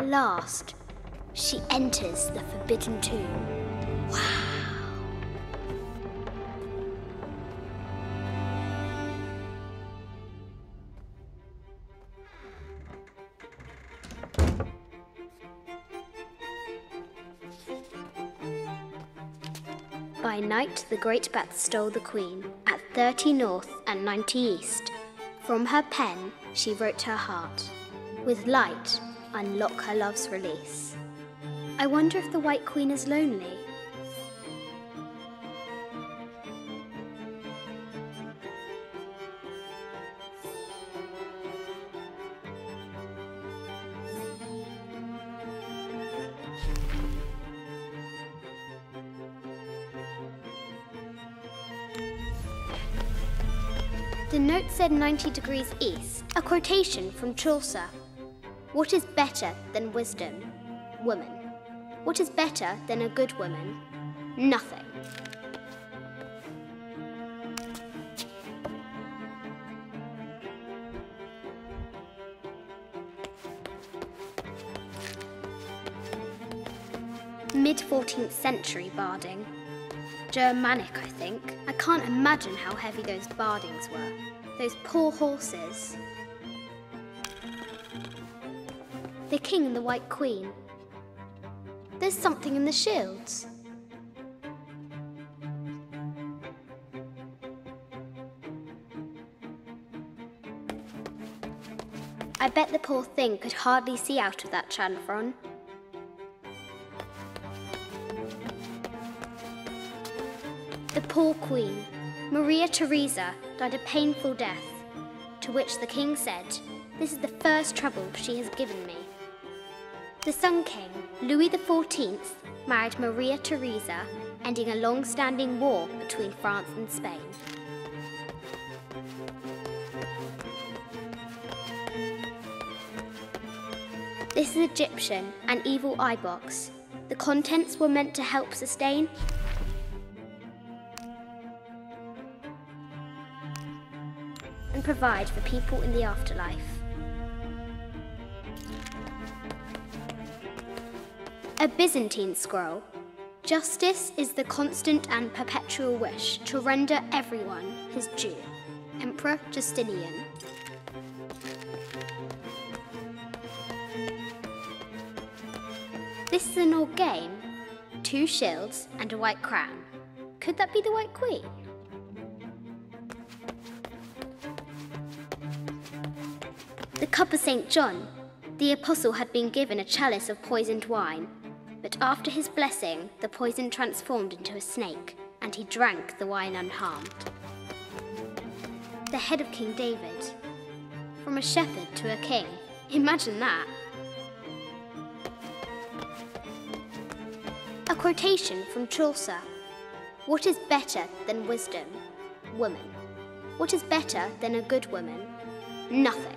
At last, she enters the Forbidden Tomb. Wow. By night, the great bat stole the queen at 30 north and 90 east. From her pen, she wrote her heart. With light, unlock her love's release. I wonder if the White Queen is lonely. The note said 90 degrees east, a quotation from Chaucer. What is better than wisdom? Woman. What is better than a good woman? Nothing. Mid 14th century barding. Germanic, I think. I can't imagine how heavy those bardings were. Those poor horses. The king and the white queen. There's something in the shields. I bet the poor thing could hardly see out of that chanfron. The poor queen, Maria Theresa, died a painful death, to which the king said, This is the first trouble she has given me. The Sun King, Louis XIV, married Maria Theresa, ending a long standing war between France and Spain. This is Egyptian, an evil eye box. The contents were meant to help sustain and provide for people in the afterlife. A Byzantine scroll. Justice is the constant and perpetual wish to render everyone his due. Emperor Justinian. This is an old game. Two shields and a white crown. Could that be the White Queen? The cup of St. John. The apostle had been given a chalice of poisoned wine, but after his blessing, the poison transformed into a snake, and he drank the wine unharmed. The head of King David. From a shepherd to a king. Imagine that. A quotation from Chaucer. What is better than wisdom? Woman. What is better than a good woman? Nothing.